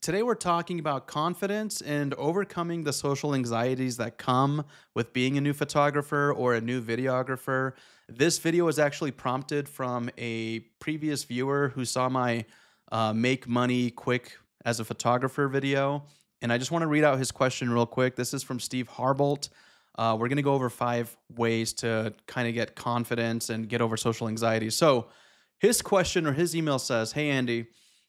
today we're talking about confidence and overcoming the social anxieties that come with being a new photographer or a new videographer. This video was actually prompted from a previous viewer who saw my uh, make money quick as a photographer video. And I just want to read out his question real quick. This is from Steve Harbolt. Uh, we're going to go over five ways to kind of get confidence and get over social anxiety. So, his question or his email says Hey, Andy,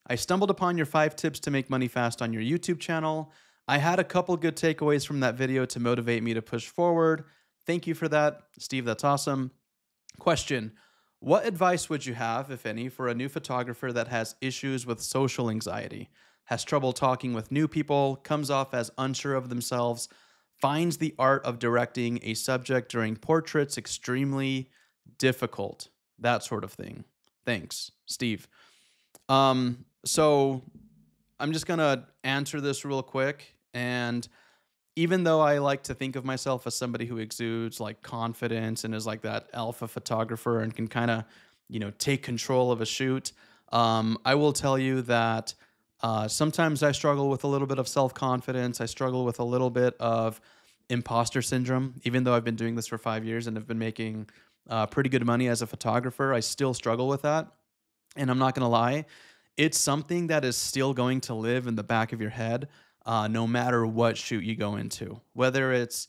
I stumbled upon your five tips to make money fast on your YouTube channel. I had a couple good takeaways from that video to motivate me to push forward. Thank you for that. Steve, that's awesome. Question What advice would you have, if any, for a new photographer that has issues with social anxiety, has trouble talking with new people, comes off as unsure of themselves? finds the art of directing a subject during portraits extremely difficult. That sort of thing. Thanks, Steve. Um, so I'm just gonna answer this real quick. And even though I like to think of myself as somebody who exudes like confidence and is like that alpha photographer and can kind of, you know, take control of a shoot, um, I will tell you that uh, sometimes I struggle with a little bit of self confidence. I struggle with a little bit of imposter syndrome. Even though I've been doing this for five years and have been making uh, pretty good money as a photographer, I still struggle with that. And I'm not going to lie, it's something that is still going to live in the back of your head uh, no matter what shoot you go into. Whether it's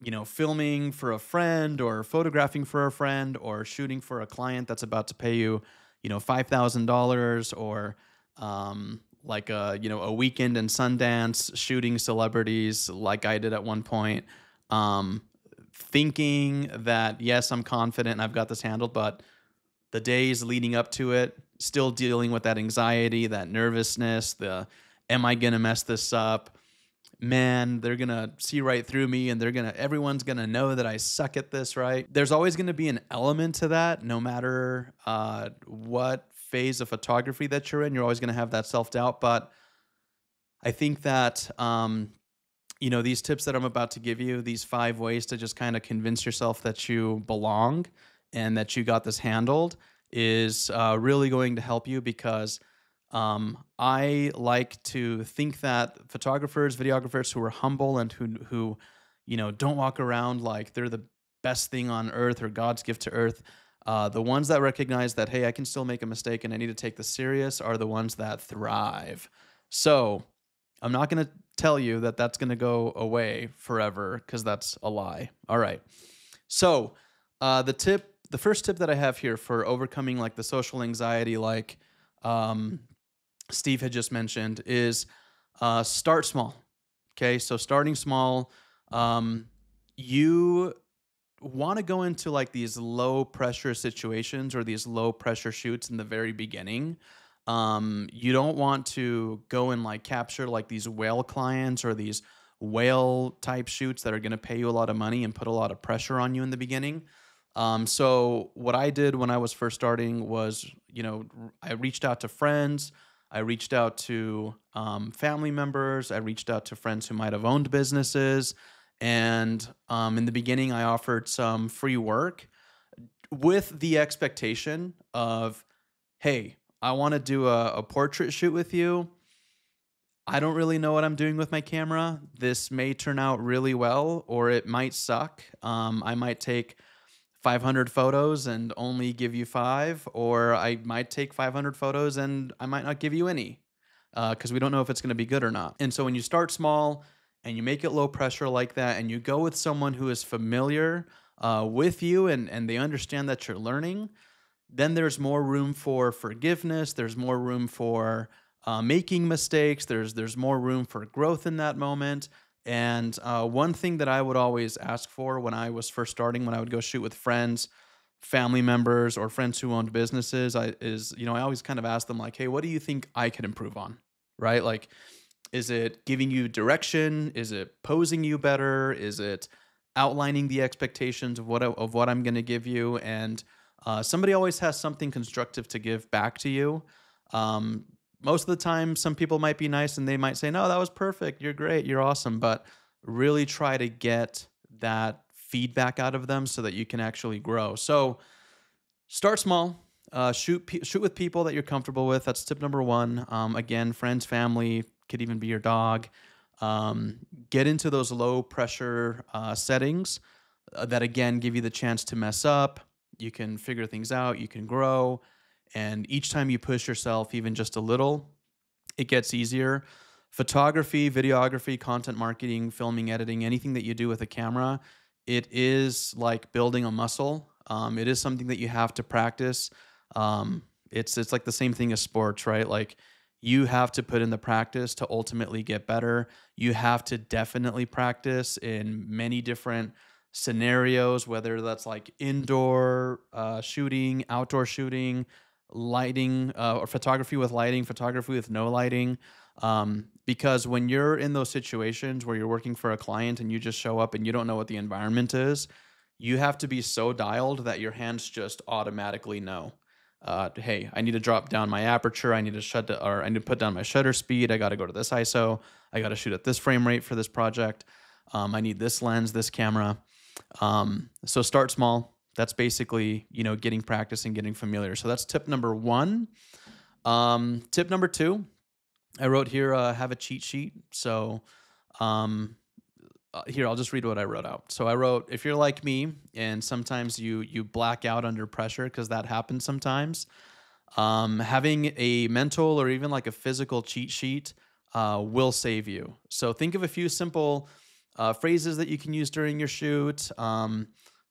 you know, filming for a friend or photographing for a friend or shooting for a client that's about to pay you, you know, $5,000 or, um, like a you know a weekend in Sundance shooting celebrities like I did at one point, um, thinking that yes I'm confident and I've got this handled, but the days leading up to it, still dealing with that anxiety, that nervousness, the am I gonna mess this up? Man, they're gonna see right through me and they're gonna everyone's gonna know that I suck at this, right? There's always gonna be an element to that, no matter uh, what phase of photography that you're in, you're always going to have that self doubt. But I think that, um, you know, these tips that I'm about to give you, these five ways to just kind of convince yourself that you belong and that you got this handled, is uh, really going to help you because um, I like to think that photographers, videographers who are humble and who, who, you know, don't walk around like they're the best thing on earth or God's gift to earth. Uh, the ones that recognize that, hey, I can still make a mistake and I need to take this serious are the ones that thrive. So I'm not going to tell you that that's going to go away forever because that's a lie. All right. So uh, the tip, the first tip that I have here for overcoming like the social anxiety, like um, Steve had just mentioned, is uh, start small. Okay. So starting small, um, you want to go into like these low pressure situations or these low pressure shoots in the very beginning. Um, you don't want to go and like capture like these whale clients or these whale type shoots that are going to pay you a lot of money and put a lot of pressure on you in the beginning. Um, so what I did when I was first starting was, you know, I reached out to friends. I reached out to um, family members. I reached out to friends who might have owned businesses. And um, in the beginning, I offered some free work with the expectation of, hey, I want to do a, a portrait shoot with you. I don't really know what I'm doing with my camera. This may turn out really well, or it might suck. Um, I might take 500 photos and only give you five, or I might take 500 photos and I might not give you any because uh, we don't know if it's going to be good or not. And so when you start small, and you make it low pressure like that and you go with someone who is familiar uh, with you and, and they understand that you're learning, then there's more room for forgiveness. There's more room for uh, making mistakes. There's there's more room for growth in that moment. And uh, one thing that I would always ask for when I was first starting, when I would go shoot with friends, family members, or friends who owned businesses, I is you know I always kind of ask them like, hey, what do you think I could improve on? Right, like is it giving you direction? Is it posing you better? Is it outlining the expectations of what of what I'm going to give you? And uh, somebody always has something constructive to give back to you. Um, most of the time, some people might be nice and they might say, "No, that was perfect. You're great. You're awesome." But really try to get that feedback out of them so that you can actually grow. So start small. Uh, shoot shoot with people that you're comfortable with. That's tip number one. Um, again, friends, family, could even be your dog. Um, get into those low pressure uh, settings uh, that again give you the chance to mess up. You can figure things out, you can grow. And each time you push yourself even just a little, it gets easier. Photography, videography, content marketing, filming, editing, anything that you do with a camera, it is like building a muscle. Um, it is something that you have to practice. Um, it's it's like the same thing as sports, right? Like you have to put in the practice to ultimately get better. You have to definitely practice in many different scenarios, whether that's like indoor uh, shooting, outdoor shooting, lighting, uh, or photography with lighting, photography with no lighting. Um, because when you're in those situations where you're working for a client and you just show up and you don't know what the environment is, you have to be so dialed that your hands just automatically know. Uh, hey, I need to drop down my aperture. I need to shut the, or I need to put down my shutter speed. I got to go to this ISO. I got to shoot at this frame rate for this project. Um, I need this lens, this camera. Um, so start small. That's basically you know getting practice and getting familiar. So that's tip number one. Um, tip number two, I wrote here uh, have a cheat sheet. So um, uh, here I'll just read what I wrote out. So I wrote if you're like me and sometimes you you black out under pressure because that happens sometimes. Um, having a mental or even like a physical cheat sheet uh, will save you. So think of a few simple uh, phrases that you can use during your shoot. Um,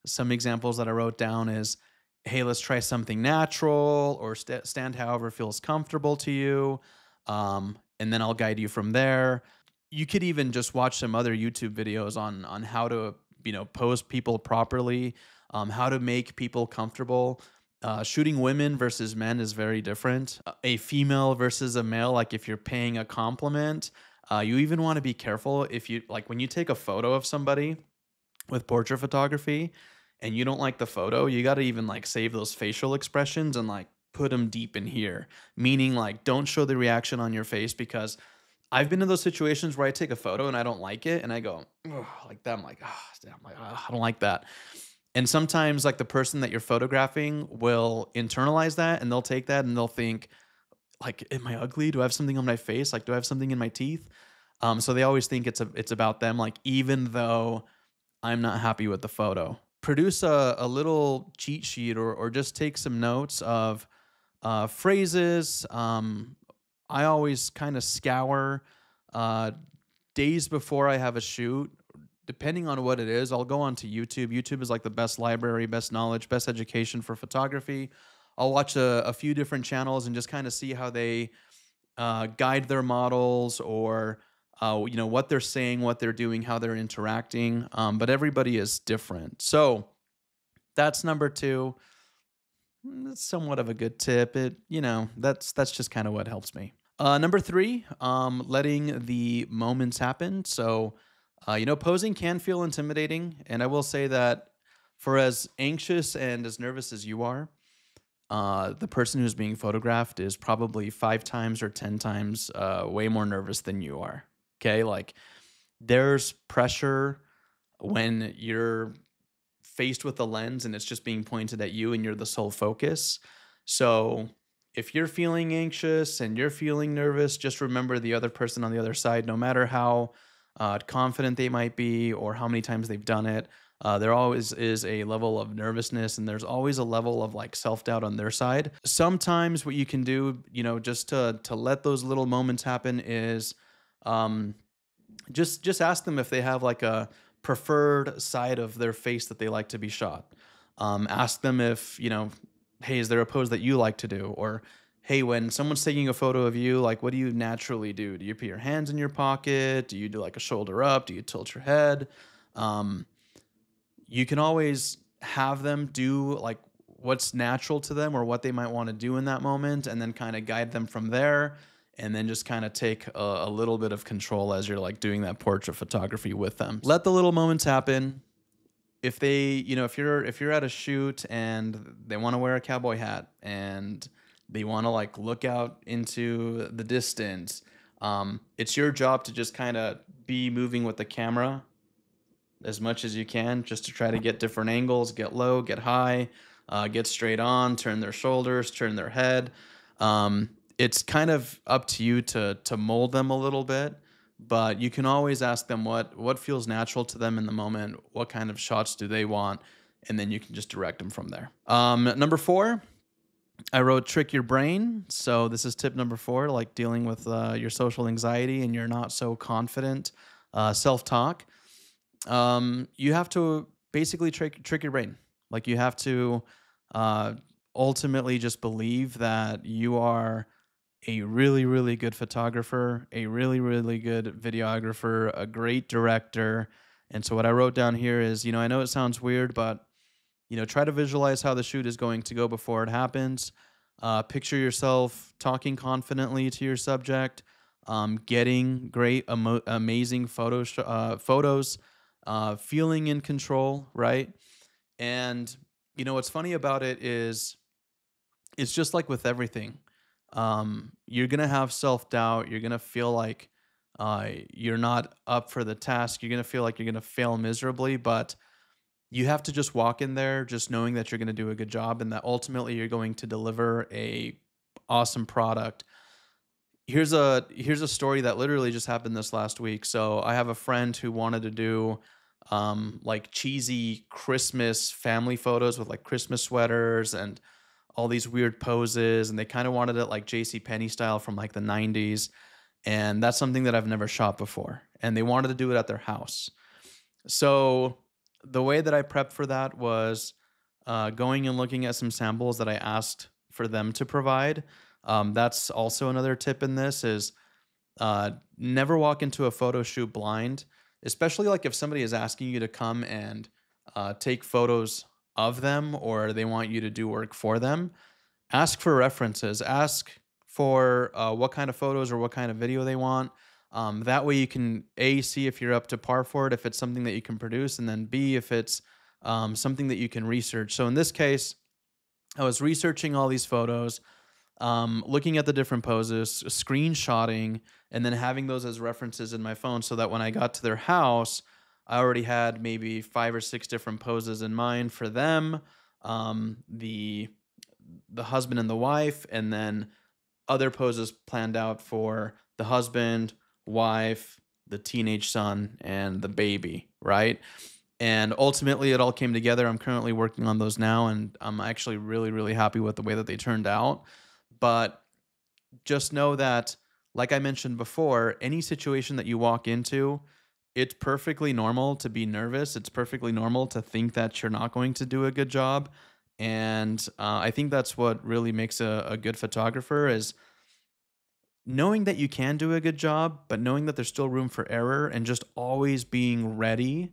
some examples that I wrote down is, "Hey, let's try something natural," or st- "Stand however feels comfortable to you," um, and then I'll guide you from there you could even just watch some other YouTube videos on on how to you know pose people properly, um, how to make people comfortable. Uh, shooting women versus men is very different. A female versus a male, like if you're paying a compliment, uh, you even want to be careful if you like when you take a photo of somebody with portrait photography and you don't like the photo, you got to even like save those facial expressions and like put them deep in here. Meaning like don't show the reaction on your face because I've been in those situations where I take a photo and I don't like it, and I go like that. I'm like, oh, I'm like, oh, I don't like that. And sometimes, like the person that you're photographing will internalize that, and they'll take that and they'll think, like, am I ugly? Do I have something on my face? Like, do I have something in my teeth? Um, so they always think it's a, it's about them. Like, even though I'm not happy with the photo, produce a, a little cheat sheet or or just take some notes of uh, phrases, um, I always kind of scour uh, days before I have a shoot. Depending on what it is, I'll go onto YouTube. YouTube is like the best library, best knowledge, best education for photography. I'll watch a, a few different channels and just kind of see how they uh, guide their models or uh, you know what they're saying, what they're doing, how they're interacting. Um, but everybody is different. So that's number two. Mm, that's somewhat of a good tip. It, you know, that's that's just kind of what helps me. Uh, number three, um, letting the moments happen. So, uh, you know, posing can feel intimidating, and I will say that for as anxious and as nervous as you are, uh, the person who's being photographed is probably five times or ten times uh, way more nervous than you are. Okay, like there's pressure when you're faced with a lens and it's just being pointed at you and you're the sole focus. So if you're feeling anxious and you're feeling nervous, just remember the other person on the other side, no matter how uh, confident they might be or how many times they've done it. Uh, there always is a level of nervousness and there's always a level of like self-doubt on their side sometimes what you can do you know just to to let those little moments happen is um just just ask them if they have like a preferred side of their face that they like to be shot. Um, ask them if, you know, hey, is there a pose that you like to do? Or, hey, when someone's taking a photo of you, like, what do you naturally do? Do you put your hands in your pocket? Do you do like a shoulder up? Do you tilt your head? Um, you can always have them do like what's natural to them or what they might want to do in that moment and then kind of guide them from there and then just kind of take a, a, little bit of control as you're like doing that portrait photography with them. Let the little moments happen. If they, you know, if you're if you're at a shoot and they want to wear a cowboy hat and they want to like look out into the distance, um, it's your job to just kind of be moving with the camera as much as you can, just to try to get different angles, get low, get high, uh, get straight on, turn their shoulders, turn their head. Um, it's kind of up to you to to mold them a little bit but you can always ask them what what feels natural to them in the moment what kind of shots do they want and then you can just direct them from there. Um, number four i wrote trick your brain. So this is tip number four like dealing with uh, your social anxiety and you're not so confident uh, self-talk. Um, you have to basically trick trick your brain. Like you have to uh, ultimately just believe that you are a really, really good photographer, a really, really good videographer, a great director. And so, what I wrote down here is you know, I know it sounds weird, but you know, try to visualize how the shoot is going to go before it happens. Uh, picture yourself talking confidently to your subject, um, getting great, amazing photo sh- uh, photos, uh, feeling in control, right? And you know, what's funny about it is it's just like with everything um, you're gonna have self doubt. You're gonna feel like uh, you're not up for the task. You're gonna feel like you're gonna fail miserably, but you have to just walk in there just knowing that you're going to do a good job and that ultimately you're going to deliver a awesome product here's a here's a story that literally just happened this last week so i have a friend who wanted to do um, like cheesy christmas family photos with like christmas sweaters and all these weird poses and they kind of wanted it like JC Penney style from like the 90s and that's something that I've never shot before and they wanted to do it at their house. So the way that I prepped for that was uh, going and looking at some samples that I asked for them to provide. Um, that's also another tip in this is uh, never walk into a photo shoot blind, especially like if somebody is asking you to come and uh, take photos of them or they want you to do work for them, ask for references. Ask for uh, what kind of photos or what kind of video they want. Um, that way you can A, see if you're up to par for it, if it's something that you can produce, and then B, if it's um, something that you can research. So in this case, I was researching all these photos, um, looking at the different poses, screenshotting, and then having those as references in my phone so that when I got to their house, I already had maybe five or six different poses in mind for them, um, the the husband and the wife, and then other poses planned out for the husband, wife, the teenage son, and the baby, right? And ultimately, it all came together. I'm currently working on those now, and I'm actually really, really happy with the way that they turned out. But just know that, like I mentioned before, any situation that you walk into, it's perfectly normal to be nervous. It's perfectly normal to think that you're not going to do a good job. And uh, I think that's what really makes a, a good photographer is knowing that you can do a good job, but knowing that there's still room for error and just always being ready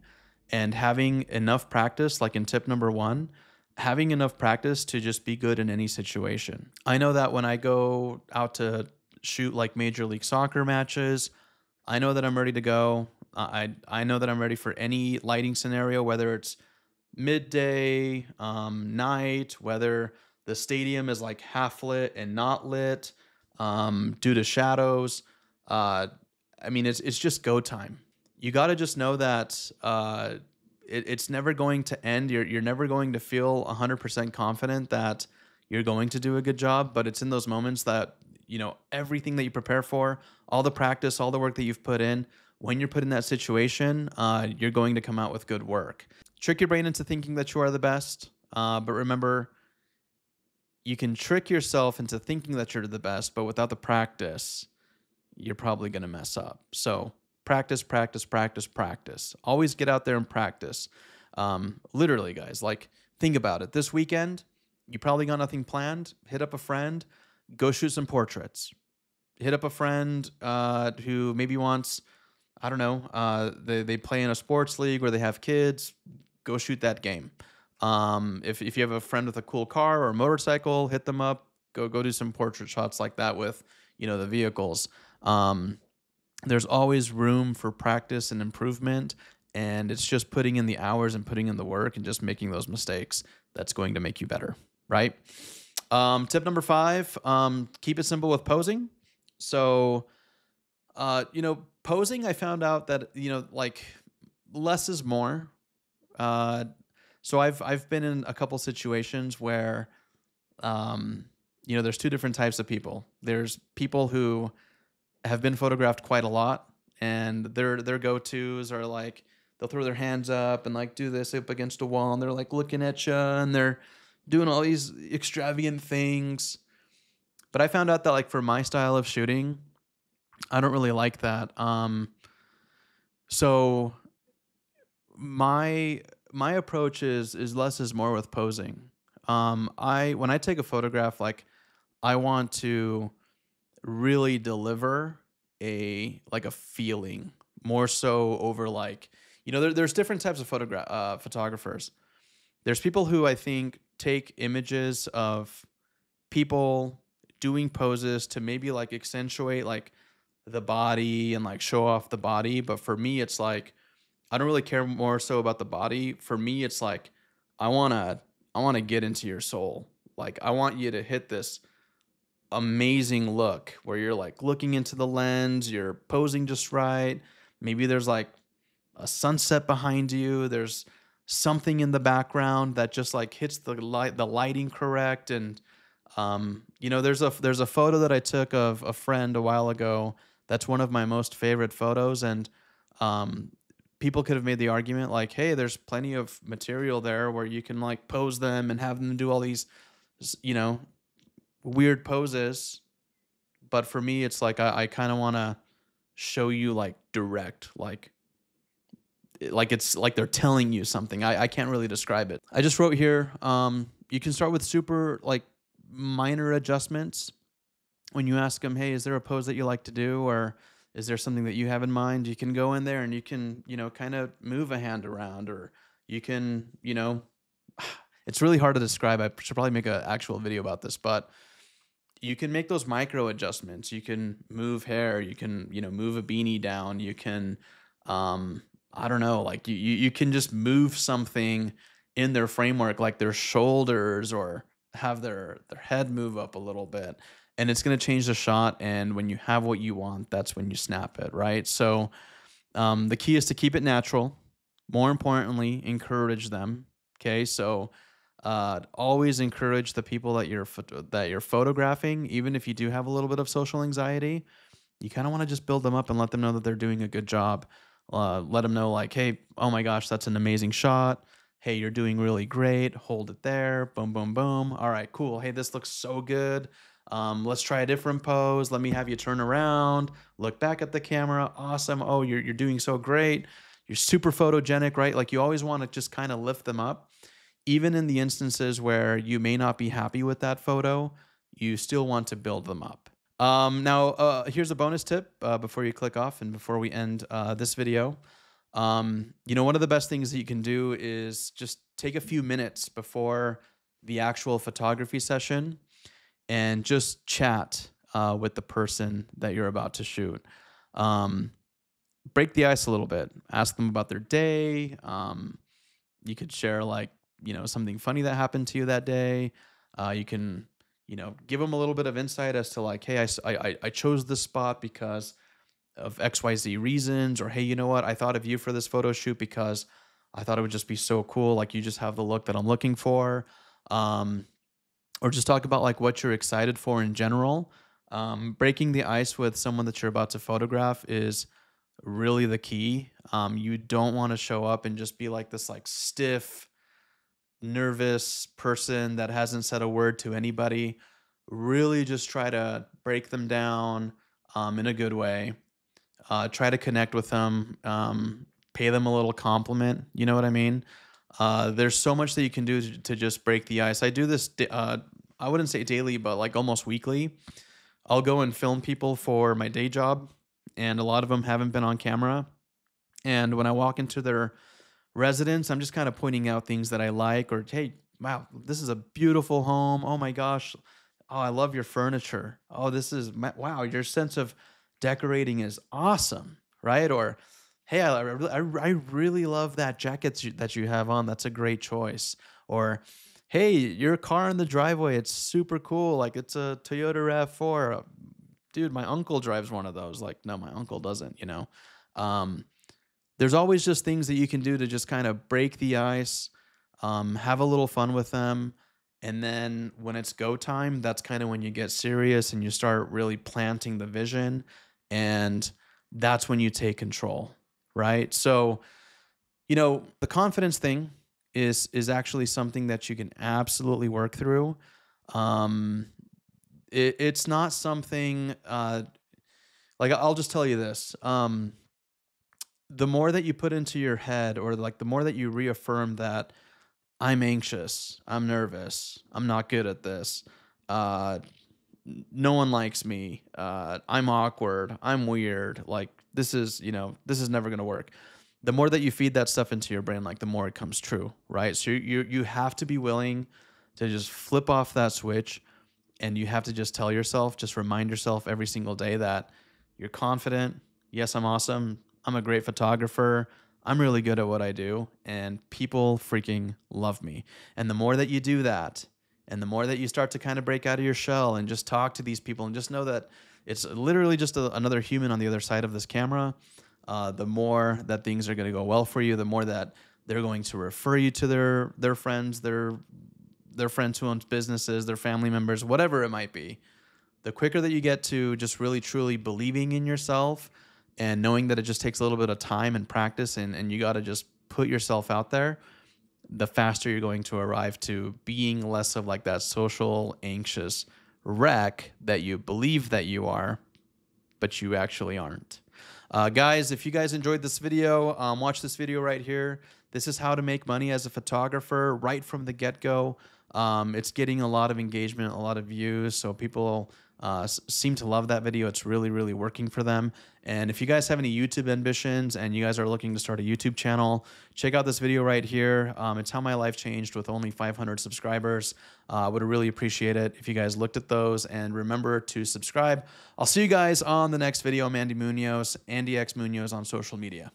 and having enough practice, like in tip number one, having enough practice to just be good in any situation. I know that when I go out to shoot like Major League Soccer matches, I know that I'm ready to go. I I know that I'm ready for any lighting scenario, whether it's midday, um, night, whether the stadium is like half lit and not lit um, due to shadows. Uh, I mean, it's it's just go time. You got to just know that uh, it, it's never going to end. You're you're never going to feel 100% confident that you're going to do a good job, but it's in those moments that you know everything that you prepare for, all the practice, all the work that you've put in when you're put in that situation, uh, you're going to come out with good work. Trick your brain into thinking that you are the best, uh, but remember, you can trick yourself into thinking that you're the best, but without the practice, you're probably going to mess up. So practice, practice, practice, practice. Always get out there and practice. Um, literally, guys, like think about it. This weekend, you probably got nothing planned. Hit up a friend, go shoot some portraits. Hit up a friend uh, who maybe wants I don't know, uh, they, they play in a sports league where they have kids, go shoot that game. Um, if, if you have a friend with a cool car or motorcycle, hit them up, go, go do some portrait shots like that with, you know, the vehicles. Um, there's always room for practice and improvement. And it's just putting in the hours and putting in the work and just making those mistakes that's going to make you better, right? Um, tip number five, um, keep it simple with posing. So, uh, you know, posing, I found out that you know, like less is more. Uh, so I've I've been in a couple situations where, um, you know, there's two different types of people. There's people who have been photographed quite a lot, and their their go tos are like they'll throw their hands up and like do this up against a wall, and they're like looking at you, and they're doing all these extravagant things. But I found out that like for my style of shooting, I don't really like that. Um, so my my approach is is less is more with posing. Um, I when I take a photograph, like I want to really deliver a like a feeling more so over like you know there, there's different types of photograph uh, photographers. There's people who I think take images of people doing poses to maybe like accentuate like the body and like show off the body. But for me, it's like I don't really care more so about the body. For me, it's like I wanna I wanna get into your soul. Like I want you to hit this amazing look where you're like looking into the lens, you're posing just right. Maybe there's like a sunset behind you. There's something in the background that just like hits the light the lighting correct and um you know there's a there's a photo that I took of a friend a while ago that's one of my most favorite photos and um people could have made the argument like hey there's plenty of material there where you can like pose them and have them do all these you know weird poses. But for me it's like i, I kind of want to show you like direct like like it's like they're telling you something. I, I can't really describe it. I just wrote here um you can start with super like minor adjustments when you ask them hey is there a pose that you like to do or is there something that you have in mind you can go in there and you can you know kind of move a hand around or you can you know it's really hard to describe i should probably make an actual video about this but you can make those micro adjustments. You can move hair. You can you know move a beanie down. You can um, I don't know like you you can just move something in their framework like their shoulders or have their their head move up a little bit and it's going to change the shot and when you have what you want that's when you snap it right so um, the key is to keep it natural more importantly encourage them okay so uh, always encourage the people that you're that you're photographing, even if you do have a little bit of social anxiety. You kind of want to just build them up and let them know that they're doing a good job. Uh, let them know like, hey, oh my gosh, that's an amazing shot. Hey, you're doing really great. Hold it there. Boom, boom, boom. All right, cool. Hey, this looks so good. Um, let's try a different pose. Let me have you turn around, look back at the camera. Awesome. Oh, you're you're doing so great. You're super photogenic, right? Like you always want to just kind of lift them up even in the instances where you may not be happy with that photo, you still want to build them up. Um, now, uh, here's a bonus tip uh, before you click off and before we end uh, this video. Um, you know, one of the best things that you can do is just take a few minutes before the actual photography session and just chat uh, with the person that you're about to shoot. Um, break the ice a little bit. Ask them about their day. Um, you could share like you know something funny that happened to you that day. Uh, you can you know give them a little bit of insight as to like, hey, I I I chose this spot because of X Y Z reasons, or hey, you know what, I thought of you for this photo shoot because I thought it would just be so cool. Like you just have the look that I'm looking for. Um, or just talk about like what you're excited for in general. Um, breaking the ice with someone that you're about to photograph is really the key. Um, you don't want to show up and just be like this like stiff, nervous person that hasn't said a word to anybody, really just try to break them down um, in a good way. Uh, try to connect with them, um, pay them a little compliment. You know what I mean? Uh, there's so much that you can do to, to just break the ice. I do this, uh, I wouldn't say daily, but like almost weekly. I'll go and film people for my day job, and a lot of them haven't been on camera. And when I walk into their residence, I'm just kind of pointing out things that I like, or hey, wow, this is a beautiful home. Oh my gosh, oh I love your furniture. Oh, this is wow, your sense of decorating is awesome, right? Or hey, I, I, I really love that jacket that you have on. That's a great choice. Or hey, your car in the driveway, it's super cool. Like it's a Toyota RAV4. Dude, my uncle drives one of those. Like, no, my uncle doesn't, you know. Um, there's always just things that you can do to just kind of break the ice, um, have a little fun with them, And then when it's go time, that's kind of when you get serious and you start really planting the vision. And that's when you take control, right? So, you know, the confidence thing is is actually something that you can absolutely work through. Um, it, it's not something uh, like I'll just tell you this. Um, the more that you put into your head, or like the more that you reaffirm that I'm anxious, I'm nervous, I'm not good at this, uh, no one likes me, uh, I'm awkward, I'm weird, like this is, you know, this is never gonna work. The more that you feed that stuff into your brain, like the more it comes true, right? So you you, you have to be willing to just flip off that switch and you have to just tell yourself, just remind yourself every single day that you're confident. Yes, I'm awesome. I'm a great photographer. I'm really good at what I do, and people freaking love me. And the more that you do that, and the more that you start to kind of break out of your shell and just talk to these people and just know that it's literally just a, another human on the other side of this camera, uh, the more that things are going to go well for you, the more that they're going to refer you to their their friends, their their friends who own businesses, their family members, whatever it might be. The quicker that you get to just really truly believing in yourself and knowing that it just takes a little bit of time and practice and, and you got to just put yourself out there, the faster you're going to arrive to being less of like that social anxious wreck that you believe that you are, but you actually aren't. Uh, guys, if you guys enjoyed this video, um, watch this video right here. This is how to make money as a photographer right from the get-go. Um, it's getting a lot of engagement, a lot of views, so people uh, seem to love that video. It's really, really working for them. And if you guys have any YouTube ambitions and you guys are looking to start a YouTube channel, check out this video right here. Um, it's how my life changed with only 500 subscribers. I uh, would really appreciate it if you guys looked at those and remember to subscribe. I'll see you guys on the next video. I'm Andy Muñoz, Andy X Munoz on social media.